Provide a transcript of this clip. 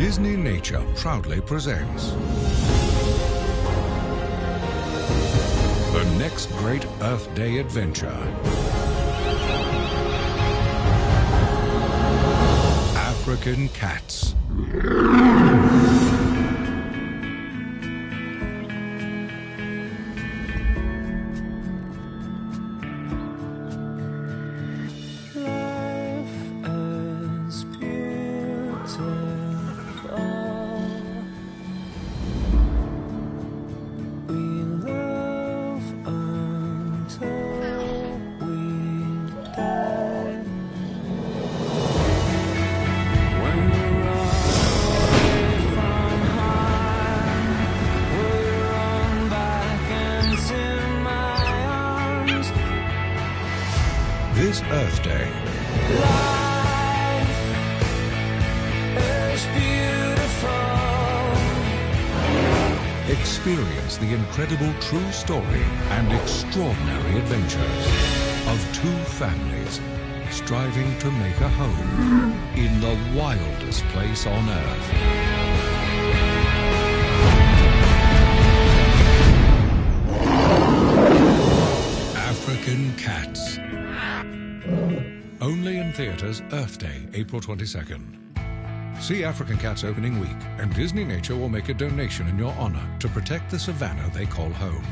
Disneynature proudly presents the next great Earth Day adventure. African cats. Earth Day, Life is beautiful. experience the incredible true story and extraordinary adventures of two families striving to make a home in the wildest place on Earth. African Cats. Only in theaters Earth Day, April 22nd. See African Cats opening week, and Disneynature will make a donation in your honor to protect the savannah they call home.